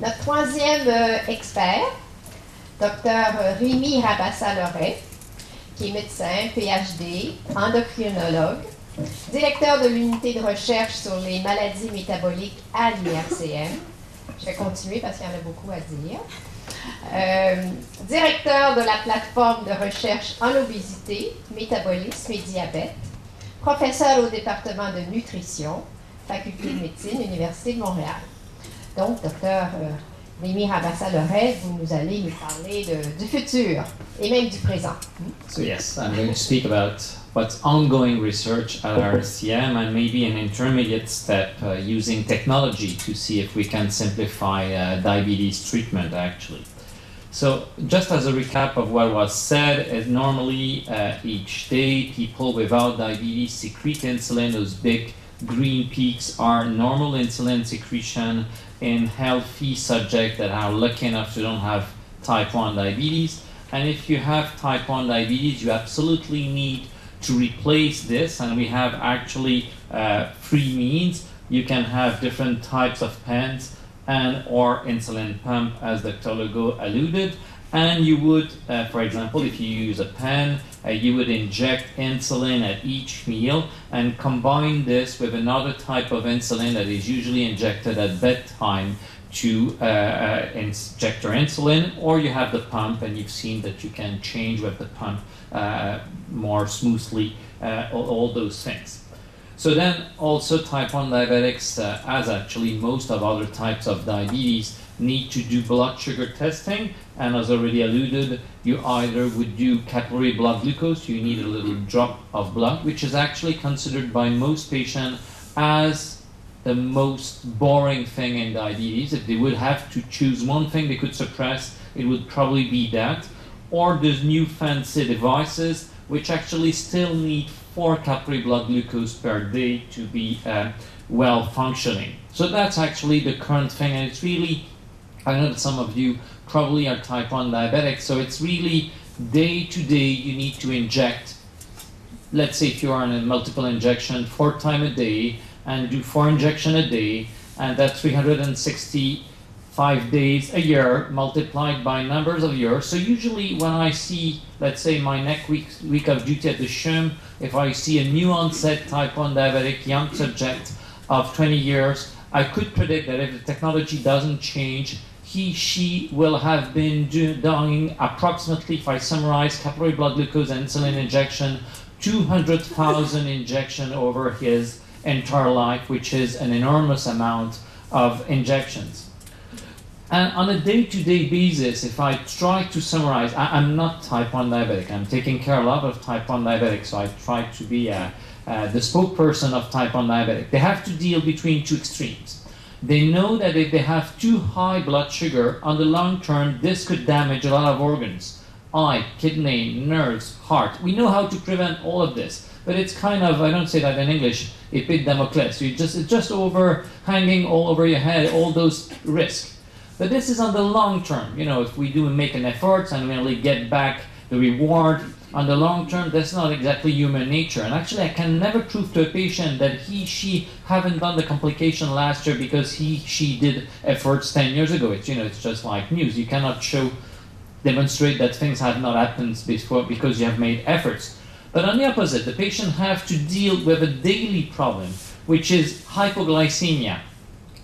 Notre troisième euh, expert, docteur Rémi Rabassa-Loret, qui est médecin, PhD, endocrinologue, directeur de l'unité de recherche sur les maladies métaboliques à l'IRCM. Je vais continuer parce qu'il y en a beaucoup à dire. Euh, directeur de la plateforme de recherche en obésité, métabolisme et diabète, professeur au département de nutrition, faculté de médecine, Université de Montréal. Donc, docteur euh, Rémi Rabasa-Lhoret, vous nous allez nous parler de, du futur et même du présent. So yes, I'm going to speak about what's ongoing research at IRCM and maybe an intermediate step uh, using technology to see if we can simplify uh, diabetes treatment actually. So just as a recap of what was said, is normally uh, each day people without diabetes secrete insulin. Those big green peaks are normal insulin secretion in healthy subjects that are lucky enough to don't have type 1 diabetes. And if you have type 1 diabetes, you absolutely need to replace this, and we have actually uh, three means. You can have different types of pens and or insulin pump, as Dr. Legault alluded. And you would, uh, for example, if you use a pen, uh, you would inject insulin at each meal and combine this with another type of insulin that is usually injected at bedtime to uh, uh, inject your insulin, or you have the pump, and you've seen that you can change with the pump uh, more smoothly, uh, all, all, those things. So then also type 1 diabetics, uh, as actually most of other types of diabetes, need to do blood sugar testing. And as already alluded, you either would do capillary blood glucose, you need a little drop of blood, which is actually considered by most patients as the most boring thing in diabetes. If they would have to choose one thing they could suppress, it would probably be that or those new fancy devices which actually still need 4 capillary blood glucose per day to be uh, well functioning. So that's actually the current thing, and it's really, I know that some of you probably are type 1 diabetic, so it's really day to day you need to inject, let's say if you are on a multiple injection, four times a day, and do four injection a day, and that's 365 days a year multiplied by numbers of years. So usually when I see, let's say, my next week, week of duty at the CHUM, if I see a new onset type 1 diabetic young subject of 20 years, I could predict that if the technology doesn't change, he, she will have been doing approximately, if I summarize, capillary blood glucose and insulin injection, 200,000 injection over his entire life, which is an enormous amount of injections. And on a day-to-day basis, if I try to summarize, I, am not type 1 diabetic. I'm taking care of a lot of type 1 diabetics, so I try to be the spokesperson of type 1 diabetic. They have to deal between two extremes. They know that if they have too high blood sugar, on the long term, this could damage a lot of organs. Eye, kidney, nerves, heart. We know how to prevent all of this, but it's kind of, I don't say that in English, a bit. You just, it's just over hanging all over your head, all those risks. But this is on the long term. You know, if we do make an effort and really get back the reward on the long term, that's not exactly human nature. And actually, I can never prove to a patient that he, she haven't done the complication last year because he, she did efforts 10 years ago. It's, you know, it's just like news. You cannot show, demonstrate that things have not happened before because you have made efforts. But on the opposite, the patient have to deal with a daily problem, which is hypoglycemia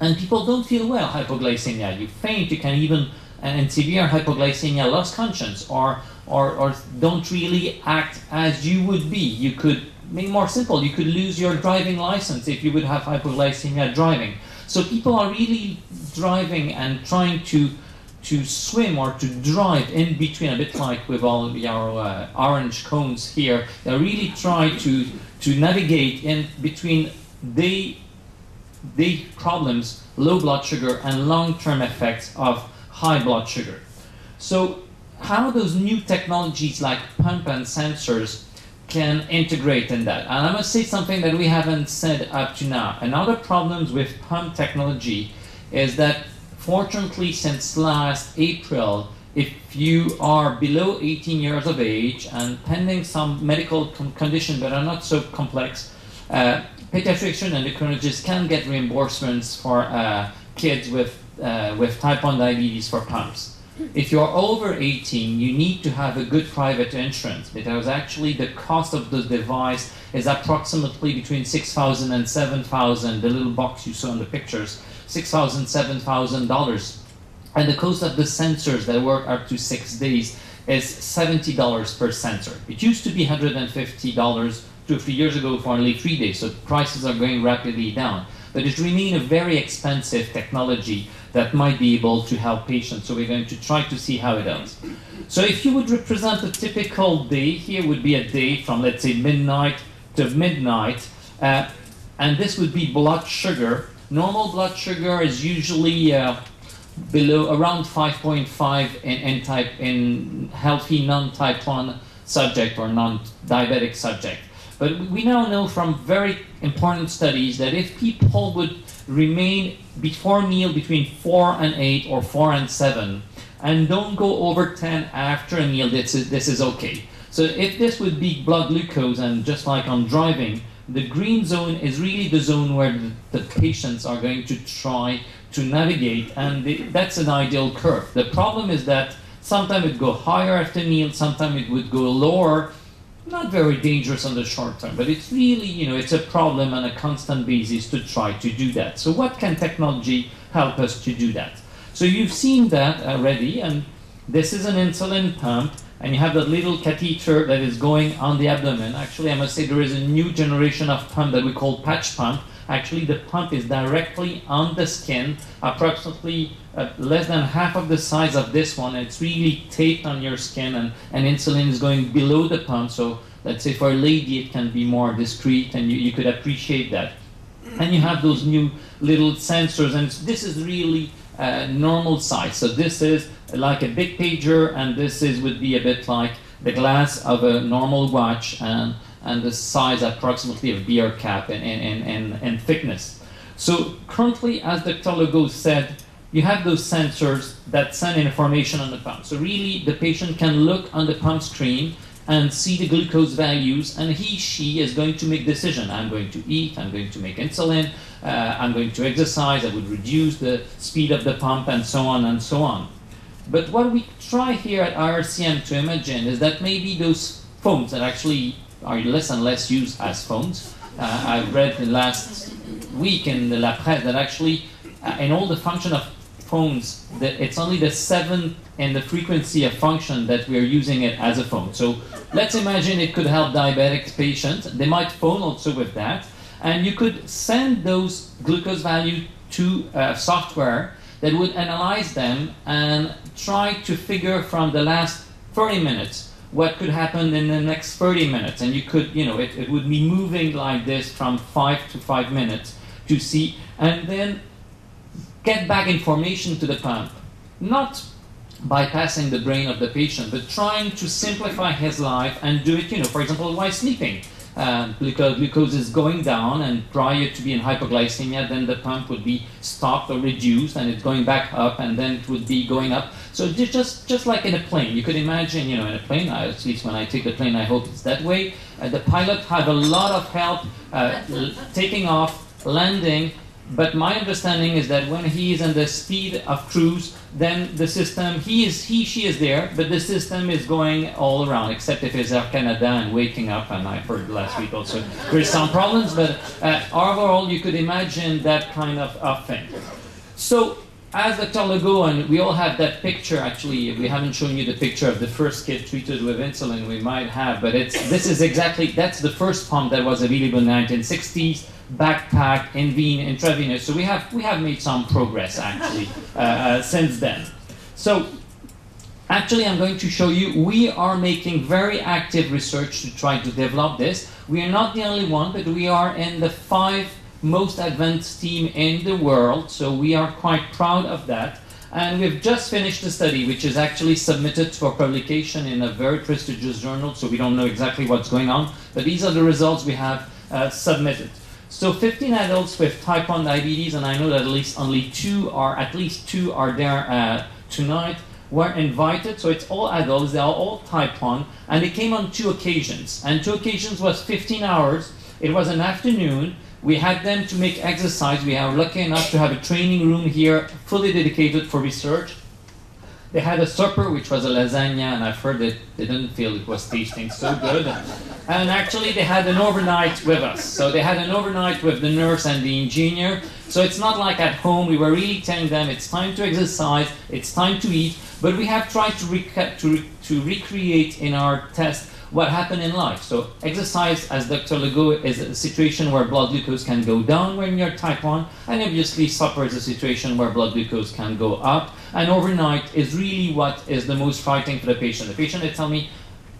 and people don't feel well hypoglycemia. You faint, you can even, and severe hypoglycemia, lost conscience, or, or, or don't really act as you would be. You could make more simple. You could lose your driving license if you would have hypoglycemia driving. So people are really driving and trying to to swim or to drive in between, a bit like with all our uh, orange cones here. They really try to to navigate in between they the problems, low blood sugar, and long-term effects of high blood sugar. So how those new technologies like pump and sensors can integrate in that. And I must say something that we haven't said up to now. Another problem with pump technology is that fortunately since last April, if you are below 18 years of age and pending some medical con- condition that are not so complex, uh, pediatrician and endocrinologists can get reimbursements for uh, kids with uh, with type 1 diabetes for pumps. If you're over 18, you need to have a good private insurance because actually the cost of the device is approximately between 6,000 and 7,000. The little box you saw in the pictures, 6,000, 7,000 dollars. And the cost of the sensors that work up to six days is $70 per sensor. It used to be $150 two or three years ago for only three days, so prices are going rapidly down. But it remains a very expensive technology that might be able to help patients. So we're going to try to see how it does. So if you would represent a typical day, here would be a day from let's say midnight to midnight, uh, and this would be blood sugar. Normal blood sugar is usually uh, below around 5.5 in, in type in healthy non-type 1 subject or non-diabetic subject. But we now know from very important studies that if people would remain before meal between 4 and 8 or 4 and 7 and don't go over 10 after a meal, this is, this is okay. So if this would be blood glucose and just like on driving, the green zone is really the zone where the, the patients are going to try to navigate and the, that's an ideal curve. The problem is that sometimes it go higher after meal, sometimes it would go lower not very dangerous on the short term, but it's really, you know, it's a problem on a constant basis to try to do that. So what can technology help us to do that? So you've seen that already, and this is an insulin pump, and you have that little catheter that is going on the abdomen. Actually, I must say there is a new generation of pump that we call patch pump. Actually, the pump is directly on the skin, approximately uh, less than half of the size of this one. It's really taped on your skin, and, and insulin is going below the pump. So let's say for a lady, it can be more discreet, and you, you could appreciate that. And you have those new little sensors, and this is really uh, normal size. So this is like a big pager, and this is would be a bit like the glass of a normal watch, and and the size approximately of beer cap and in, in, in thickness. So currently, as Dr. Legault said, you have those sensors that send information on the pump. So really, the patient can look on the pump screen and see the glucose values, and he, she is going to make decision. I'm going to eat, I'm going to make insulin, uh, I'm going to exercise, I would reduce the speed of the pump, and so on and so on. But what we try here at IRCM to imagine is that maybe those phones that actually are less and less used as phones. Uh, I've read the last week in the La Presse that actually, uh, in all the function of phones that it's only the seventh and the frequency of function that we are using it as a phone. So let's imagine it could help diabetic patients. They might phone also with that. And you could send those glucose value to uh, software that would analyze them and try to figure from the last 30 minutes what could happen in the next 30 minutes. And you could, you know, it, it would be moving like this from five to five minutes to see. And then get back information to the pump, not bypassing the brain of the patient, but trying to simplify his life and do it, you know, for example, while sleeping. Uh, glucose, glucose is going down, and prior to being in hypoglycemia, then the pump would be stopped or reduced, and it's going back up, and then it would be going up. So just just like in a plane, you could imagine, you know, in a plane. At least when I take the plane, I hope it's that way. Uh, the pilot have a lot of help uh, taking off, landing, but my understanding is that when he is in the speed of cruise, then the system he is he she is there, but the system is going all around, except if it's Air Canada and waking up. And I heard last week also there's some problems, but uh, overall you could imagine that kind of, of thing. So as Dr. Legault, and we all have that picture. Actually, we haven't shown you the picture of the first kid treated with insulin. We might have, but it's this is exactly that's the first pump that was available in the 1960s backpack, Envene, intravenous. So we have we have made some progress actually uh, uh, since then. So actually, I'm going to show you we are making very active research to try to develop this. We are not the only one, but we are in the five most advanced team in the world. So we are quite proud of that. And we've just finished the study, which is actually submitted for publication in a very prestigious journal. So we don't know exactly what's going on, but these are the results we have uh, submitted. So 15 adults with type 1 diabetes, and I know that at least only two are, at least two are there uh, tonight, were invited. So it's all adults, they are all type 1, and they came on two occasions. And two occasions was 15 hours. It was an afternoon. We had them to make exercise. We are lucky enough to have a training room here fully dedicated for research. They had a supper, which was a lasagna, and I've heard that they didn't feel it was tasting so good. And actually, they had an overnight with us. So they had an overnight with the nurse and the engineer. So it's not like at home. We were really telling them it's time to exercise, it's time to eat. But we have tried to, to, to recreate in our test what happened in life. So exercise, as Dr. Legault, is a situation where blood glucose can go down when you're type 1, and obviously supper is a situation where blood glucose can go up. And overnight is really what is the most frightening for the patient. The patient they tell me,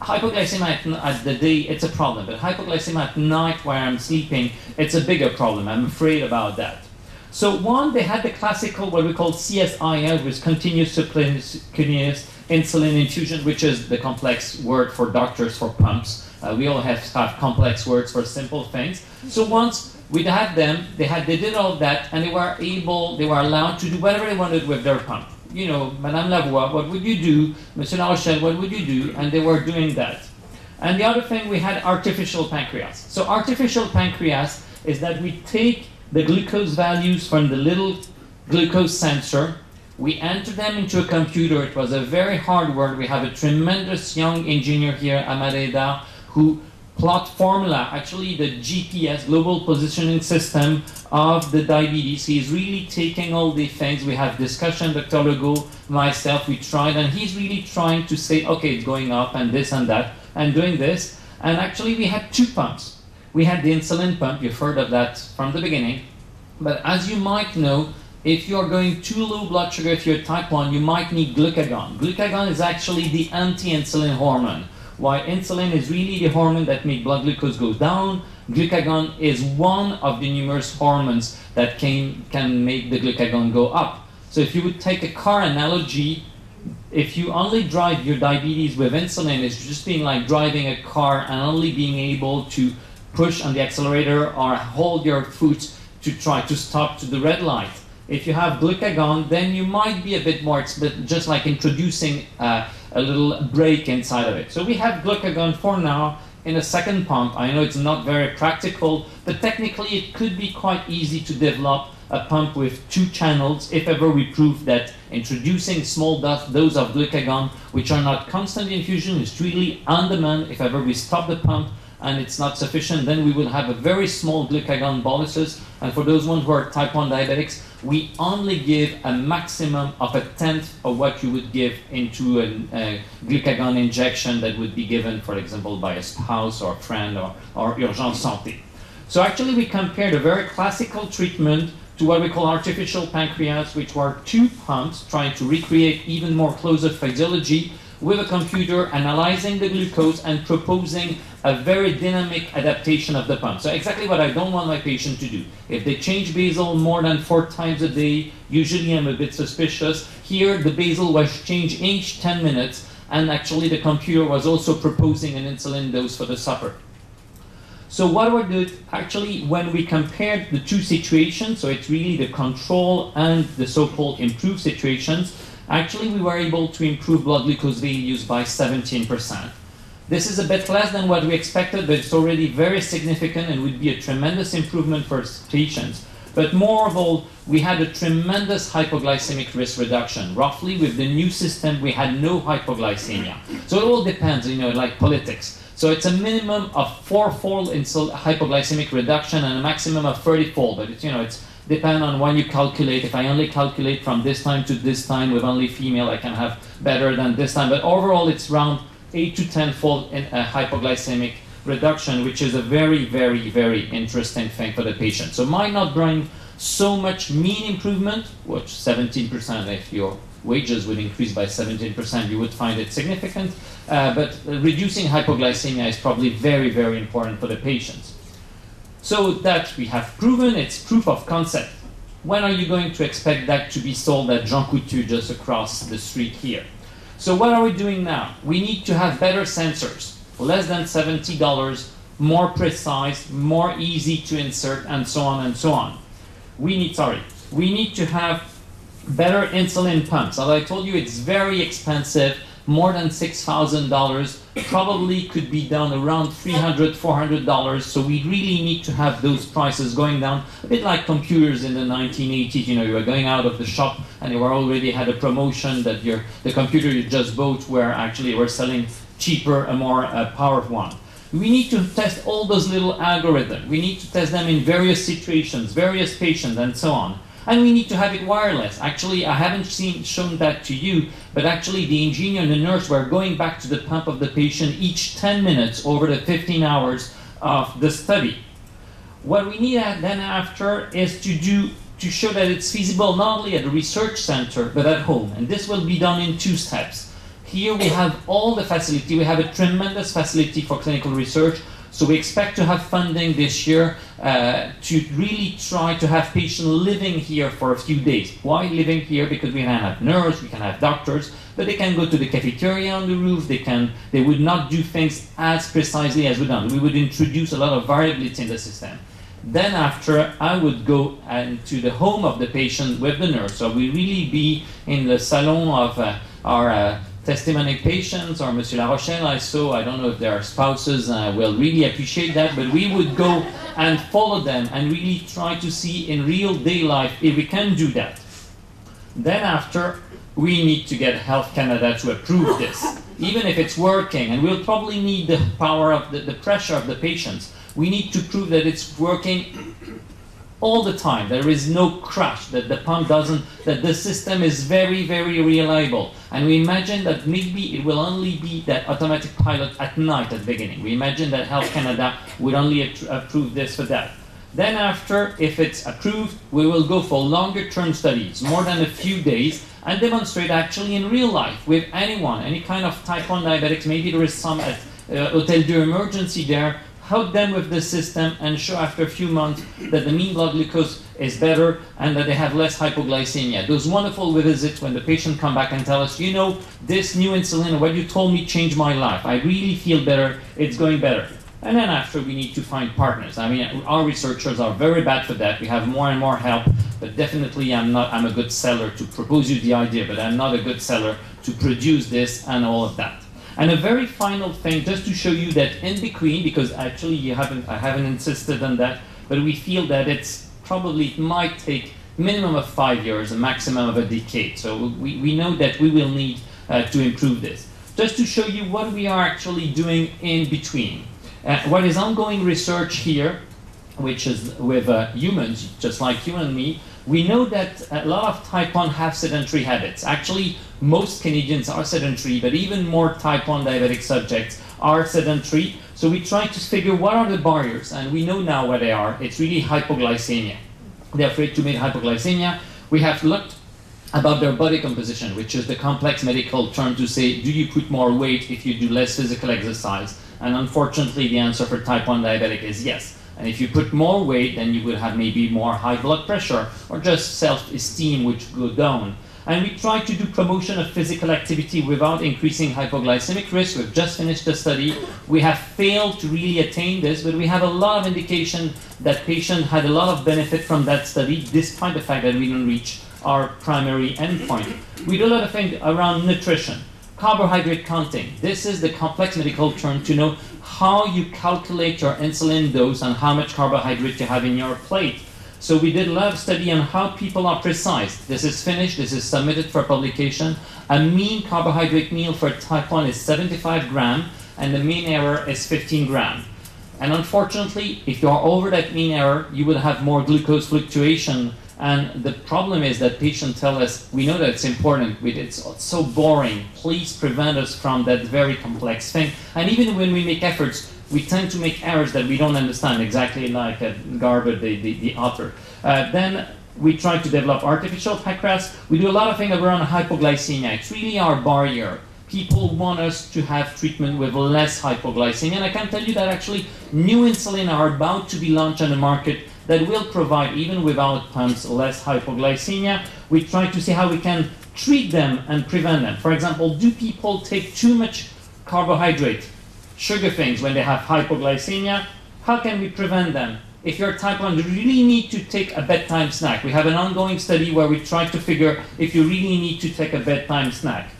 hypoglycemia at, the day, it's a problem, but hypoglycemia at night while I'm sleeping, it's a bigger problem. I'm afraid about that. So one, they had the classical, what we call CSII, which continuous subcutaneous insulin infusion, which is the complex word for doctors for pumps. Uh, we all have, have complex words for simple things. So once we had them, they had they did all that, and they were able, they were allowed to do whatever they wanted with their pump. You know, Madame Lavoie, what would you do? Monsieur Larochelle, what would you do? And they were doing that. And the other thing, we had artificial pancreas. So artificial pancreas is that we take the glucose values from the little glucose sensor we entered them into a computer. It was a very hard work. We have a tremendous young engineer here, Ahmad Haidar, who plot formula, actually the GPS, Global Positioning System of the diabetes. He's really taking all the things. We have discussion, Dr. Legault, myself, we tried, and he's really trying to say, okay, it's going up and this and that, and doing this. And actually, we had two pumps. We had the insulin pump, you've heard of that from the beginning. But as you might know, if you're going too low blood sugar, if you're type 1, you might need glucagon. Glucagon is actually the anti-insulin hormone. While insulin is really the hormone that makes blood glucose go down, glucagon is one of the numerous hormones that can, can make the glucagon go up. So if you would take a car analogy, if you only drive your diabetes with insulin, it's just being like driving a car and only being able to push on the accelerator or hold your foot to try to stop to the red light. If you have glucagon, then you might be a bit more, just like introducing uh, a little break inside of it. So we have glucagon for now in a second pump. I know it's not very practical, but technically it could be quite easy to develop a pump with two channels if ever we prove that introducing small dose of glucagon, which are not constant infusion, is really on demand. If ever we stop the pump, and it's not sufficient, then we will have a very small glucagon boluses. And for those ones who are type 1 diabetics, we only give a maximum of a tenth of what you would give into a, a glucagon injection that would be given, for example, by a spouse or a friend or, or Urgence Santé. So actually we compared a very classical treatment to what we call artificial pancreas, which were two pumps trying to recreate even more closer physiology with a computer analyzing the glucose and proposing a very dynamic adaptation of the pump. So exactly what I don't want my patient to do. If they change basal more than four times a day, usually I'm a bit suspicious. Here the basal was changed each 10 minutes and actually the computer was also proposing an insulin dose for the supper. So what we did actually when we compared the two situations, so it's really the control and the so-called improved situations, Actually, we were able to improve blood glucose values by 17%. This is a bit less than what we expected, but it's already very significant and would be a tremendous improvement for patients. But more of all, we had a tremendous hypoglycemic risk reduction. Roughly, with the new system, we had no hypoglycemia. So it all depends, you know, like politics. So it's a minimum of four-fold hypoglycemic reduction and a maximum of 30-fold. But it's, you know, it's depend on when you calculate. If I only calculate from this time to this time with only female, I can have better than this time. But overall, it's around 8 to 10 fold in a hypoglycemic reduction, which is a very, very, very interesting thing for the patient. So might not bring so much mean improvement, which 17% if your wages would increase by 17%, you would find it significant. Uh, but reducing hypoglycemia is probably very, very important for the patients. So that we have proven, it's proof of concept. When are you going to expect that to be sold at Jean Coutu just across the street here? So what are we doing now? We need to have better sensors, less than $70, more precise, more easy to insert, and so on and so on. We need, sorry, we need to have better insulin pumps. As I told you, it's very expensive more than $6,000, probably could be done around $300, $400. So we really need to have those prices going down, a bit like computers in the 1980s. You know, you were going out of the shop and you were already had a promotion that your the computer you just bought were actually were selling cheaper, a more uh, powerful one. We need to test all those little algorithms. We need to test them in various situations, various patients, and so on and we need to have it wireless. Actually, I haven't seen, shown that to you, but actually the engineer and the nurse were going back to the pump of the patient each 10 minutes over the 15 hours of the study. What we need uh, then after is to do to show that it's feasible not only at the research center but at home, and this will be done in two steps. Here we have all the facility. We have a tremendous facility for clinical research so we expect to have funding this year uh, to really try to have patients living here for a few days. Why living here? Because we can have nurses, we can have doctors, but they can go to the cafeteria on the roof. They can. They would not do things as precisely as we done. We would introduce a lot of variability in the system. Then after, I would go and to the home of the patient with the nurse. So we really be in the salon of uh, our uh, testimony patients or Monsieur La Rochelle, I saw, I don't know if their spouses I will really appreciate that, but we would go and follow them and really try to see in real day life if we can do that. Then after, we need to get Health Canada to approve this, even if it's working, and we'll probably need the power of the, the pressure of the patients. We need to prove that it's working all the time. There is no crash, that the pump doesn't, that the system is very, very reliable. And we imagine that maybe it will only be that automatic pilot at night at the beginning. We imagine that Health Canada would only approve this for that. Then after, if it's approved, we will go for longer term studies, more than a few days, and demonstrate actually in real life with anyone, any kind of type 1 diabetics, maybe there is some at uh, Hotel Dieu emergency there, help them with the system and show after a few months that the mean blood glucose is better and that they have less hypoglycemia. Those wonderful visits when the patient come back and tell us, you know, this new insulin, what you told me changed my life. I really feel better. It's going better. And then after we need to find partners. I mean, our researchers are very bad for that. We have more and more help, but definitely I'm not. I'm a good seller to propose you the idea, but I'm not a good seller to produce this and all of that. And a very final thing, just to show you that in between, because actually you haven't, I haven't insisted on that, but we feel that it's probably it might take minimum of five years, a maximum of a decade. So we, we know that we will need uh, to improve this. Just to show you what we are actually doing in between. Uh, what is ongoing research here, which is with uh, humans, just like you and me, we know that a lot of type 1 have sedentary habits. Actually, most Canadians are sedentary, but even more type 1 diabetic subjects are sedentary. So we try to figure what are the barriers, and we know now what they are. It's really hypoglycemia. They're afraid to make hypoglycemia. We have looked about their body composition, which is the complex medical term to say, do you put more weight if you do less physical exercise? And unfortunately, the answer for type 1 diabetic is yes. And if you put more weight, then you will have maybe more high blood pressure or just self-esteem which go down. And we try to do promotion of physical activity without increasing hypoglycemic risk. We've just finished the study. We have failed to really attain this, but we have a lot of indication that patients had a lot of benefit from that study, despite the fact that we didn't reach our primary endpoint. We do a lot of things around nutrition, carbohydrate counting. This is the complex medical term to know how you calculate your insulin dose and how much carbohydrate you have in your plate. So we did a lot of study on how people are precise. This is finished, this is submitted for publication. A mean carbohydrate meal for type 1 is 75 gram, and the mean error is 15 gram. And unfortunately, if you are over that mean error, you will have more glucose fluctuation and the problem is that patients tell us, we know that it's important, but it's so boring, please prevent us from that very complex thing. And even when we make efforts, we tend to make errors that we don't understand, exactly like uh, Garber, the, the, the author. Uh, then we try to develop artificial pancreas. We do a lot of things around hypoglycemia. It's really our barrier. People want us to have treatment with less hypoglycemia. And I can tell you that actually new insulin are about to be launched on the market that will provide, even without pumps, less hypoglycemia. We try to see how we can treat them and prevent them. For example, do people take too much carbohydrate, sugar things when they have hypoglycemia? How can we prevent them? If you're type 1, you really need to take a bedtime snack. We have an ongoing study where we try to figure if you really need to take a bedtime snack.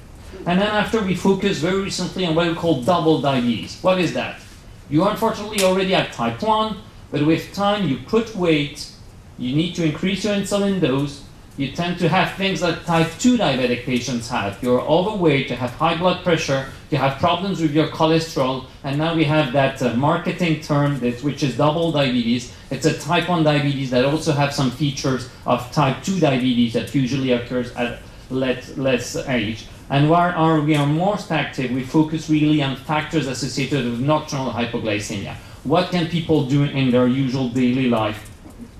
And then after we focus very recently on what we call double diabetes. What is that? You unfortunately already have type 1, but with time you put weight, you need to increase your insulin dose, you tend to have things that type 2 diabetic patients have. You're overweight, you have high blood pressure, you have problems with your cholesterol, and now we have that uh, marketing term that, which is double diabetes. It's a type 1 diabetes that also have some features of type 2 diabetes that usually occurs at less, less age. And where are we are most active, we focus really on factors associated with nocturnal hypoglycemia. What can people do in their usual daily life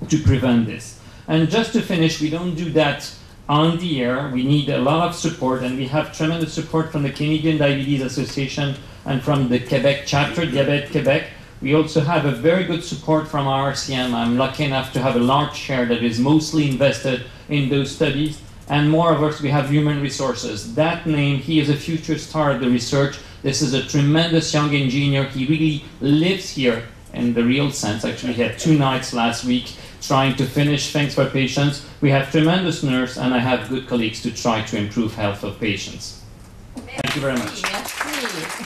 to prevent this? And just to finish, we don't do that on the air. We need a lot of support, and we have tremendous support from the Canadian Diabetes Association and from the Quebec chapter, Diabète Quebec. We also have a very good support from IRCM. I'm lucky enough to have a large share that is mostly invested in those studies. And moreover, we have human resources. That name, he is a future star of the research. This is a tremendous young engineer. He really lives here in the real sense. Actually, he had two nights last week trying to finish things for patients. We have tremendous nurse and I have good colleagues to try to improve health of patients. Thank you very much.